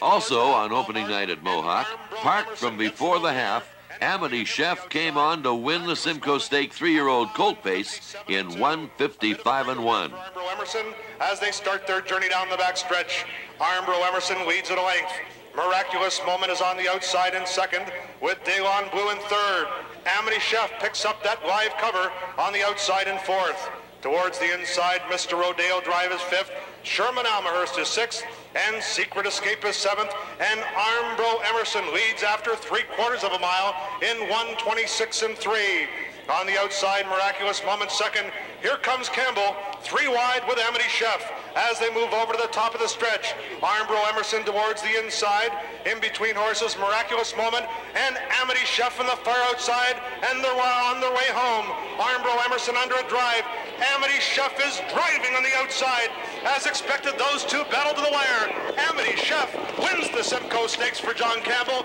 Also on opening night at Mohawk, parked from before the half, Amity Chef came on to win the Simcoe Stake three-year-old colt pace in 155 and 1. Armbro Emerson as they start their journey down the back stretch. Armbro Emerson leads at a length. Miraculous Moment is on the outside in second with Daylon Blue in third. Amity Chef picks up that live cover on the outside in fourth. Towards the inside, Mr. Rodeo Drive is fifth. Sherman Almahurst is sixth. And Secret Escape is seventh. And Armbro Emerson leads after three quarters of a mile in 126 and three. On the outside, Miraculous Moment second. Here comes Campbell, three wide with Amity Chef as they move over to the top of the stretch. Armbro Emerson towards the inside. In between horses, Miraculous Moment and Amity Chef on the far outside. And they're on their way home. Armbro Emerson under a drive. Amity Chef is driving on the outside. As expected, those two battle to the wire. Amity Chef wins the Simcoe Stakes for John Campbell.